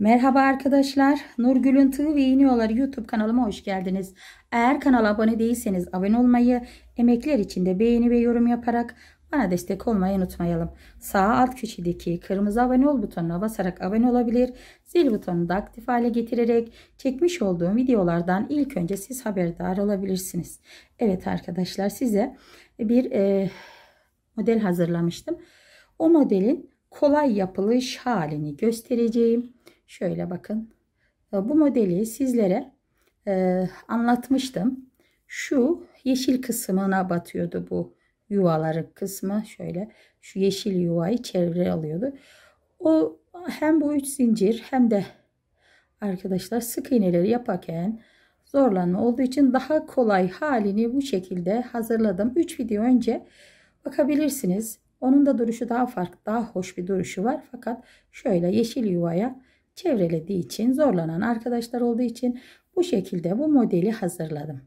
Merhaba arkadaşlar. Nurgül'ün Tığ ve İğne Yolları YouTube kanalıma hoş geldiniz. Eğer kanala abone değilseniz abone olmayı, emekler için de beğeni ve yorum yaparak bana destek olmayı unutmayalım. Sağ alt köşedeki kırmızı abone ol butonuna basarak abone olabilir. Zil butonunu da aktif hale getirerek çekmiş olduğum videolardan ilk önce siz haberdar olabilirsiniz. Evet arkadaşlar size bir e, model hazırlamıştım. O modelin kolay yapılış halini göstereceğim. Şöyle bakın. Bu modeli sizlere e, anlatmıştım. Şu yeşil kısmına batıyordu bu yuvaları kısmı. Şöyle şu yeşil yuvayı çevre alıyordu. O hem bu üç zincir hem de arkadaşlar sık iğneleri yaparken zorlanma olduğu için daha kolay halini bu şekilde hazırladım. 3 video önce bakabilirsiniz. Onun da duruşu daha farklı, daha hoş bir duruşu var. Fakat şöyle yeşil yuvaya çevrelediği için zorlanan arkadaşlar olduğu için bu şekilde bu modeli hazırladım.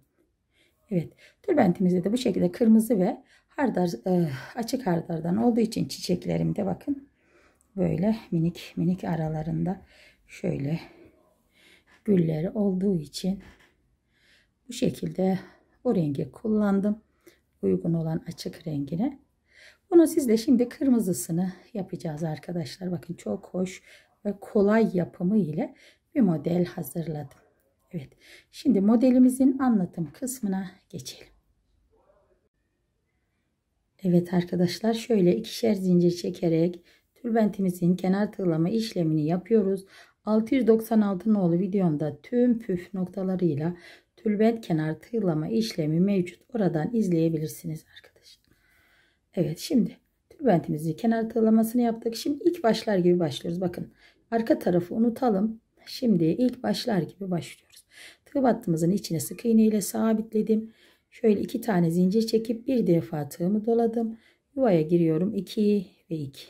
Evet tülbentimizde de bu şekilde kırmızı ve hardar e, açık hardardan olduğu için çiçeklerimde bakın böyle minik minik aralarında şöyle gülleri olduğu için bu şekilde o rengi kullandım. Uygun olan açık rengine. Bunu sizle şimdi kırmızısını yapacağız arkadaşlar. Bakın çok hoş ve kolay yapımı ile bir model hazırladım. Evet. Şimdi modelimizin anlatım kısmına geçelim. Evet arkadaşlar şöyle ikişer zincir çekerek tülbentimizin kenar tığlama işlemini yapıyoruz. 696 nolu videomda tüm püf noktalarıyla tülbent kenar tığlama işlemi mevcut. Oradan izleyebilirsiniz arkadaşlar. Evet şimdi tülbentimizi kenar tığlamasını yaptık. Şimdi ilk başlar gibi başlıyoruz. Bakın arka tarafı unutalım. Şimdi ilk başlar gibi başlıyoruz. Tığ battığımızın içine sık iğne ile sabitledim. Şöyle iki tane zincir çekip bir defa tığımı doladım. Yuvaya giriyorum. 2 ve 2.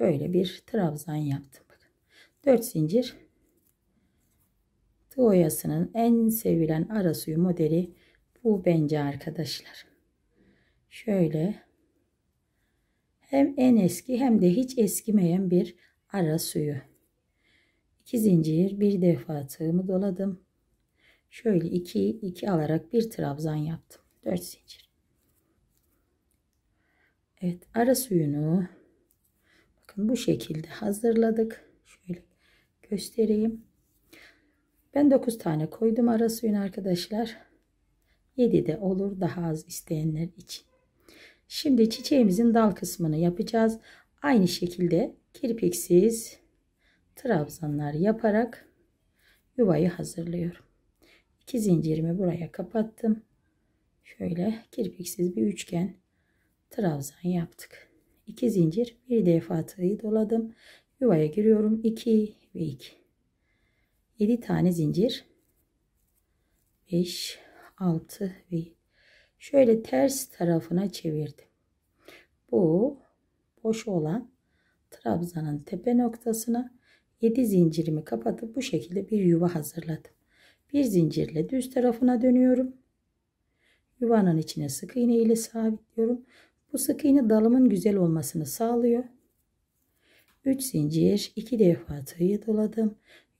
Böyle bir trabzan yaptım. Bakın. 4 zincir. Tığ oyasının en sevilen ara suyu modeli bu bence arkadaşlar. Şöyle hem en eski hem de hiç eskimeyen bir ara suyu. 2 zincir bir defa tığımı doladım. Şöyle 2 2 alarak bir trabzan yaptım. 4 zincir. Evet ara suyunu bakın bu şekilde hazırladık. Şöyle göstereyim. Ben 9 tane koydum ara suyunu arkadaşlar. 7 de olur daha az isteyenler için. Şimdi çiçeğimizin dal kısmını yapacağız. Aynı şekilde kirpiksiz trabzanlar yaparak yuvayı hazırlıyorum. 2 zincirimi buraya kapattım. Şöyle kirpiksiz bir üçgen trabzan yaptık. 2 zincir bir defa tığı doladım. Yuvaya giriyorum. 2 ve 2. 7 tane zincir. 5 6 ve şöyle ters tarafına çevirdim. Bu boş olan trabzanın tepe noktasına 7 zincirimi kapatıp bu şekilde bir yuva hazırladım. Bir zincirle düz tarafına dönüyorum. Yuvanın içine sık iğne ile sabitliyorum. Bu sık iğne dalımın güzel olmasını sağlıyor. 3 zincir, 2 defa tığı doladım.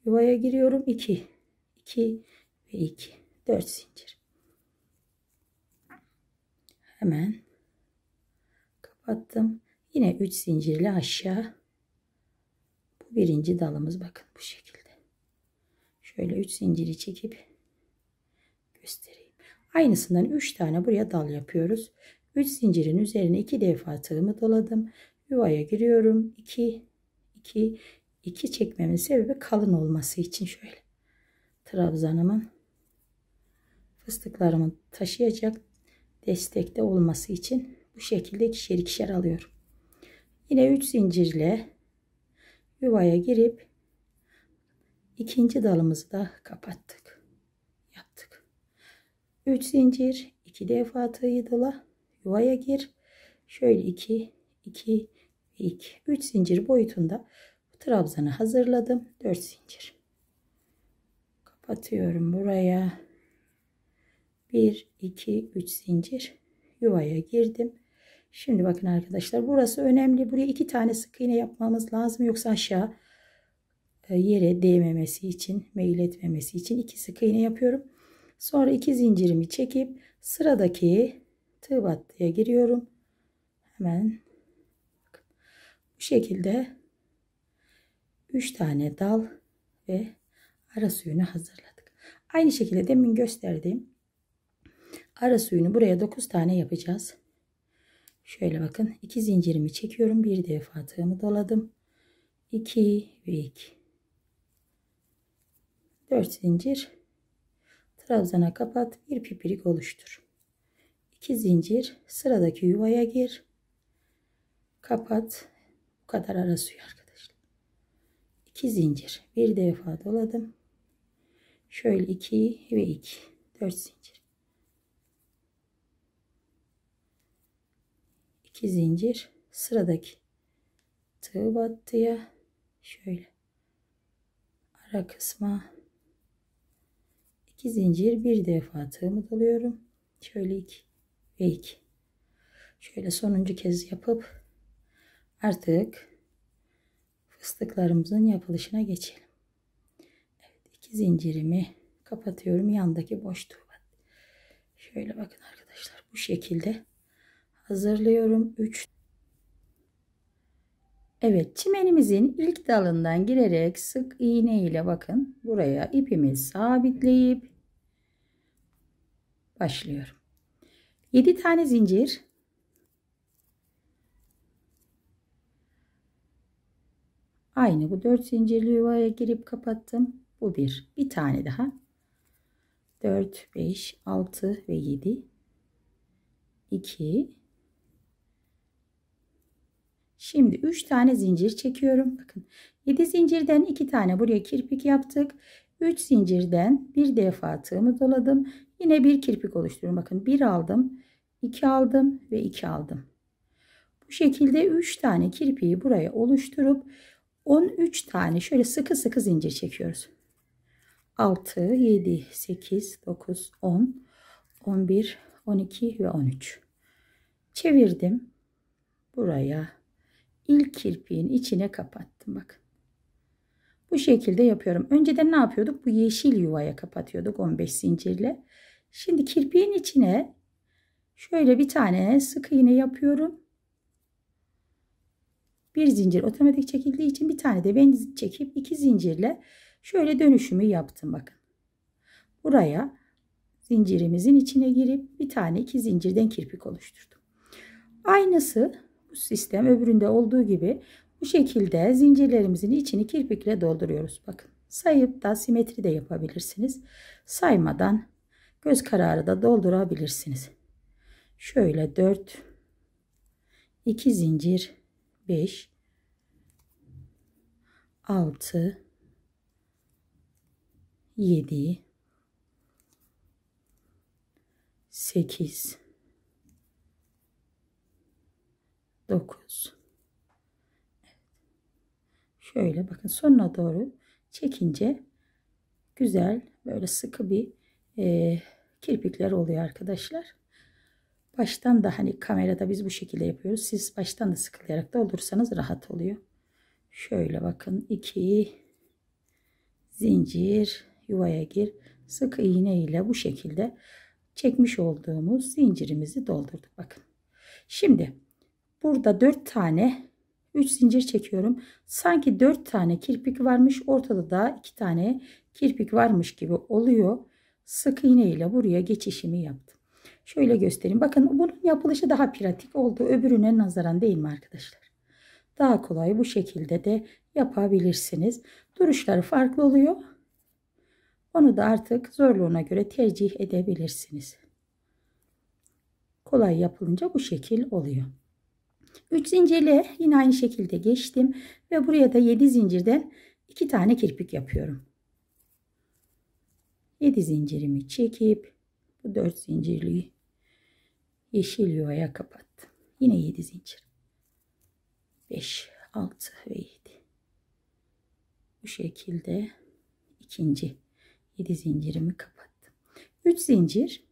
Yuvaya giriyorum. 2, 2 ve 2, 4 zincir. Hemen kapattım. Yine 3 zincirle aşağı. Bu birinci dalımız bakın bu şekilde. Şöyle 3 zinciri çekip göstereyim. Aynısından 3 tane buraya dal yapıyoruz. 3 zincirin üzerine 2 defa tığımı doladım. Yuvaya giriyorum. 2 2 2 çekmemin sebebi kalın olması için şöyle. Trabzanımın fıstıklarımın taşıyacak destekte olması için bu şekilde ikişer ikişer alıyorum. Yine 3 zincirle yuvaya girip ikinci dalımızı da kapattık. Yaptık. 3 zincir, 2 defa tığı dola, yuvaya gir. Şöyle 2, 2 ve 2. 3 zincir boyutunda trabzanı hazırladım. 4 zincir. Kapatıyorum buraya. 1, 2, 3 zincir. Yuvaya girdim. Şimdi bakın arkadaşlar burası önemli. Buraya iki tane sık iğne yapmamız lazım. Yoksa aşağı e, yere değmemesi için, meyil etmemesi için iki sık iğne yapıyorum. Sonra iki zincirimi çekip sıradaki tığ battıya giriyorum. Hemen bu şekilde 3 tane dal ve ara suyunu hazırladık. Aynı şekilde demin gösterdiğim ara suyunu buraya 9 tane yapacağız. Şöyle bakın iki zincirimi çekiyorum. Bir defa tığımı doladım. 2 ve 2. 4 zincir trabzana kapat bir pipirik oluştur. 2 zincir sıradaki yuvaya gir. Kapat. Bu kadar ara suyu arkadaşlar. 2 zincir bir defa doladım. Şöyle 2 ve 2 4 zincir. 2 zincir sıradaki tığ battıya şöyle ara kısma 2 zincir bir defa tığımı doluyorum. Şöyle 2 ve 2. Şöyle sonuncu kez yapıp artık fıstıklarımızın yapılışına geçelim. Evet, iki zincirimi kapatıyorum. Yandaki boşluğu. Şöyle bakın arkadaşlar bu şekilde hazırlıyorum. 3 Evet çimenimizin ilk dalından girerek sık iğne ile bakın buraya ipimi sabitleyip başlıyorum. 7 tane zincir aynı bu 4 zincirli yuvaya girip kapattım. Bu bir. Bir tane daha. 4, 5, 6 ve 7. 2 Şimdi 3 tane zincir çekiyorum. Bakın 7 zincirden 2 tane buraya kirpik yaptık. 3 zincirden bir defa tığımı doladım. Yine bir kirpik oluşturuyorum. Bakın 1 aldım, 2 aldım ve 2 aldım. Bu şekilde 3 tane kirpiği buraya oluşturup 13 tane şöyle sıkı sıkı zincir çekiyoruz. 6, 7, 8, 9, 10, 11, 12 ve 13. Çevirdim. Buraya ilk kirpiğin içine kapattım. Bakın. Bu şekilde yapıyorum. Önceden ne yapıyorduk? Bu yeşil yuvaya kapatıyorduk 15 zincirle. Şimdi kirpiğin içine şöyle bir tane sık iğne yapıyorum. Bir zincir otomatik çekildiği için bir tane de ben çekip iki zincirle şöyle dönüşümü yaptım bakın. Buraya zincirimizin içine girip bir tane iki zincirden kirpik oluşturdum. Aynısı sistem öbüründe olduğu gibi bu şekilde zincirlerimizin içini kirpikle dolduruyoruz. Bakın sayıp da simetri de yapabilirsiniz. Saymadan göz kararı da doldurabilirsiniz. Şöyle 4 2 zincir 5 6 7 8 9 evet. şöyle bakın sonuna doğru çekince güzel böyle sıkı bir e, kirpikler oluyor arkadaşlar. Baştan da hani kamerada biz bu şekilde yapıyoruz. Siz baştan da sıkılayarak doldursanız rahat oluyor. Şöyle bakın 2 zincir yuvaya gir. Sık iğne ile bu şekilde çekmiş olduğumuz zincirimizi doldurduk. Bakın. Şimdi Burada 4 tane 3 zincir çekiyorum. Sanki 4 tane kirpik varmış. Ortada da 2 tane kirpik varmış gibi oluyor. Sık iğne ile buraya geçişimi yaptım. Şöyle göstereyim. Bakın bunun yapılışı daha pratik oldu. Öbürüne nazaran değil mi arkadaşlar? Daha kolay bu şekilde de yapabilirsiniz. Duruşları farklı oluyor. Onu da artık zorluğuna göre tercih edebilirsiniz. Kolay yapılınca bu şekil oluyor. 3 zincirle yine aynı şekilde geçtim ve buraya da 7 zincirden 2 tane kirpik yapıyorum. 7 zincirimi çekip bu 4 zincirliği yeşil yuvaya kapattım. Yine 7 zincir. 5, 6 ve 7. Bu şekilde ikinci 7 zincirimi kapattım. 3 zincir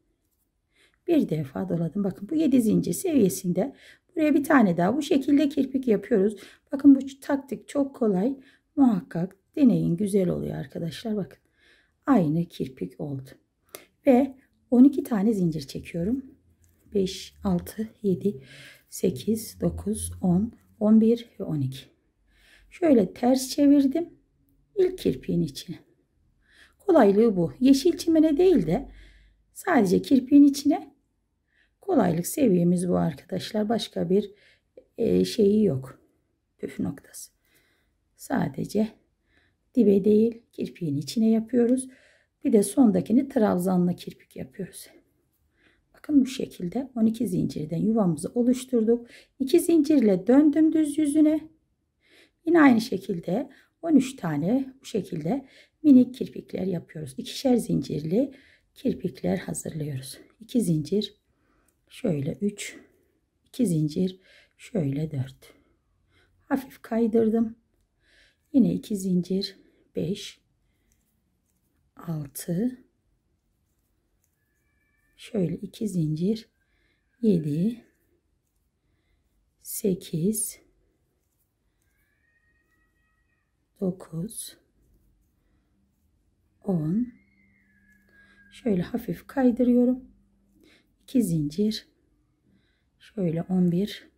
bir defa doladım. Bakın bu 7 zincir seviyesinde Buraya bir tane daha bu şekilde kirpik yapıyoruz. Bakın bu taktik çok kolay. muhakkak deneyin güzel oluyor arkadaşlar bakın. Aynı kirpik oldu. Ve 12 tane zincir çekiyorum. 5, 6, 7, 8, 9, 10, 11 ve 12. Şöyle ters çevirdim. İlk kirpiğin içine. Kolaylığı bu. Yeşil çimene değil de sadece kirpiğin içine kolaylık seviyemiz bu arkadaşlar. Başka bir e, şeyi yok. Püf noktası. Sadece dibe değil kirpiğin içine yapıyoruz. Bir de sondakini trabzanla kirpik yapıyoruz. Bakın bu şekilde 12 zincirden yuvamızı oluşturduk. 2 zincirle döndüm düz yüzüne. Yine aynı şekilde 13 tane bu şekilde minik kirpikler yapıyoruz. İkişer zincirli kirpikler hazırlıyoruz. 2 zincir şöyle 3 2 zincir şöyle 4 hafif kaydırdım. Yine 2 zincir 5 6 şöyle 2 zincir 7 8 9 10 şöyle hafif kaydırıyorum 2 zincir şöyle 11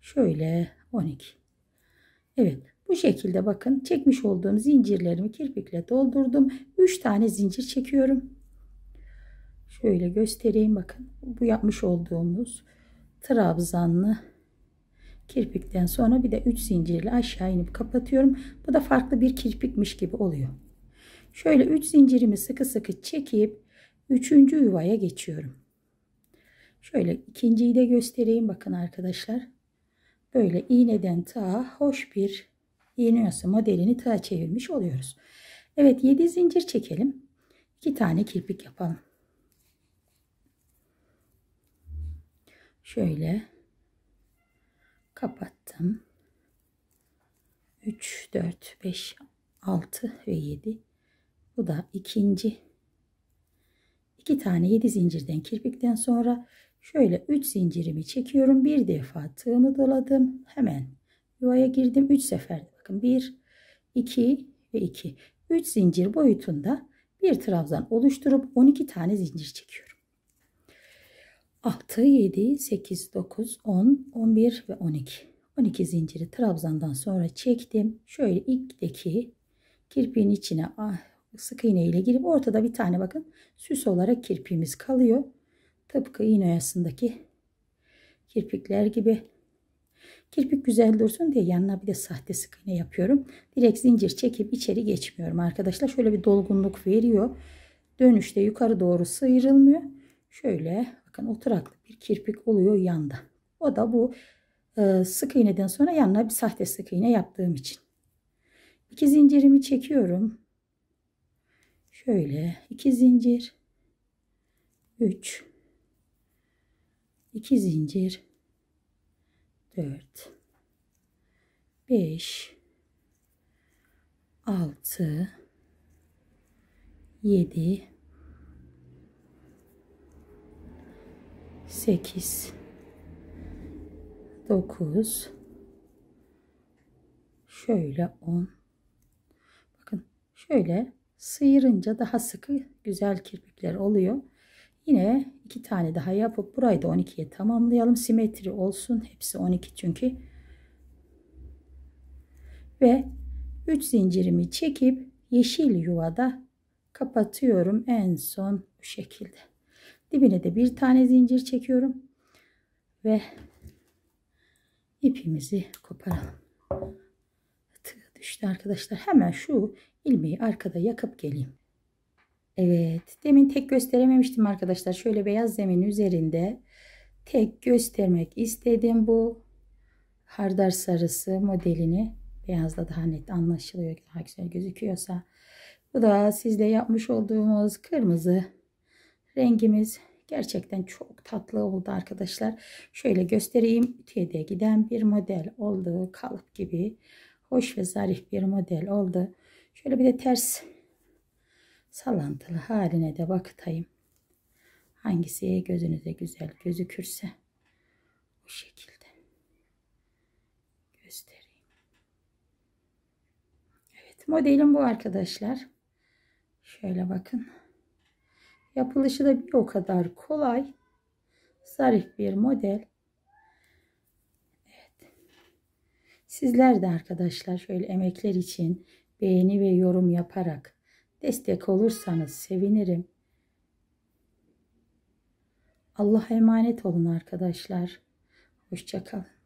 şöyle 12 Evet bu şekilde bakın çekmiş olduğum zincirlerimi kirpikle doldurdum 3 tane zincir çekiyorum şöyle göstereyim bakın bu yapmış olduğumuz trabzanlı kirpikten sonra bir de 3 zincirle aşağı inip kapatıyorum. Bu da farklı bir kirpikmiş gibi oluyor. Şöyle 3 zincirimi sıkı sıkı çekip 3. yuvaya geçiyorum. Şöyle ikinciyi de göstereyim bakın arkadaşlar. Böyle iğneden tığa hoş bir iğne modelini tığa çevirmiş oluyoruz. Evet 7 zincir çekelim. 2 tane kirpik yapalım. Şöyle kapattım. 3, 4, 5, 6 ve 7. Bu da ikinci. iki tane 7 zincirden kirpikten sonra şöyle 3 zincirimi çekiyorum. Bir defa tığımı doladım. Hemen yuvaya girdim. 3 sefer. Bakın 1, 2 ve 2. 3 zincir boyutunda bir trabzan oluşturup 12 tane zincir çekiyorum. 6, 7, 8, 9, 10, 11 ve 12. 12 zinciri trabzandan sonra çektim. Şöyle ilkteki kirpiğin içine ah, sık iğne ile girip ortada bir tane bakın süs olarak kirpiğimiz kalıyor. Tıpkı iğne oyasındaki kirpikler gibi. Kirpik güzel dursun diye yanına bir de sahte sık iğne yapıyorum. Direkt zincir çekip içeri geçmiyorum arkadaşlar. Şöyle bir dolgunluk veriyor. Dönüşte yukarı doğru sıyrılmıyor. Şöyle bakın oturaklı bir kirpik oluyor yanda. O da bu e, sık iğneden sonra yanına bir sahte sık iğne yaptığım için. İki zincirimi çekiyorum. Şöyle iki zincir. Üç. İki zincir. Dört. Beş. Altı. Yedi. 8 9 şöyle 10 bakın şöyle sıyırınca daha sıkı güzel kirpikler oluyor yine iki tane daha yapıp burayı da 12'ye tamamlayalım simetri olsun hepsi 12 çünkü ve 3 zincirimi çekip yeşil yuvada kapatıyorum en son bu şekilde Dibine de bir tane zincir çekiyorum. Ve ipimizi koparalım. Tığ düştü arkadaşlar. Hemen şu ilmeği arkada yakıp geleyim. Evet. Demin tek gösterememiştim arkadaşlar. Şöyle beyaz zemin üzerinde tek göstermek istedim bu hardar sarısı modelini. Beyazda daha net anlaşılıyor. Daha güzel gözüküyorsa. Bu da sizle yapmış olduğumuz kırmızı Rengimiz gerçekten çok tatlı oldu arkadaşlar. Şöyle göstereyim. Ütüye de giden bir model oldu. Kalıp gibi hoş ve zarif bir model oldu. Şöyle bir de ters sallantılı haline de bakayım. Hangisi gözünüze güzel gözükürse bu şekilde göstereyim. Modelim bu arkadaşlar. Şöyle bakın. Yapılışı da bir o kadar kolay. Zarif bir model. Evet. Sizler de arkadaşlar şöyle emekler için beğeni ve yorum yaparak destek olursanız sevinirim. Allah'a emanet olun arkadaşlar. Hoşçakalın.